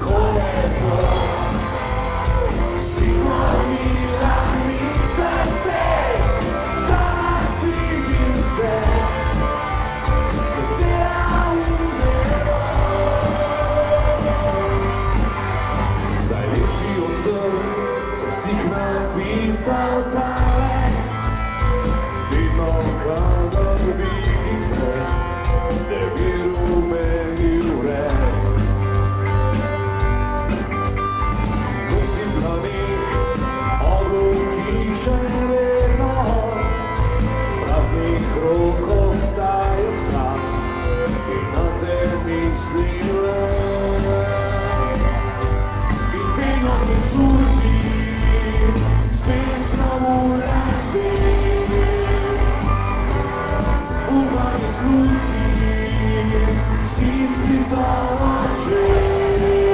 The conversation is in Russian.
Cool. Існуті всі світ заложив.